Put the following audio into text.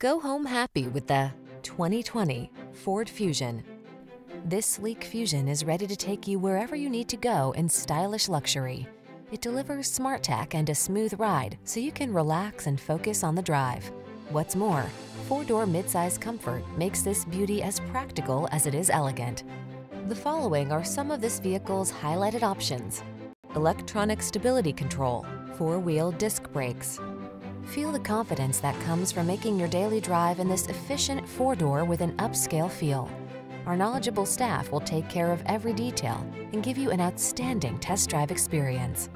Go home happy with the 2020 Ford Fusion. This sleek Fusion is ready to take you wherever you need to go in stylish luxury. It delivers smart tech and a smooth ride so you can relax and focus on the drive. What's more, four-door midsize comfort makes this beauty as practical as it is elegant. The following are some of this vehicle's highlighted options. Electronic stability control, four-wheel disc brakes. Feel the confidence that comes from making your daily drive in this efficient four-door with an upscale feel. Our knowledgeable staff will take care of every detail and give you an outstanding test drive experience.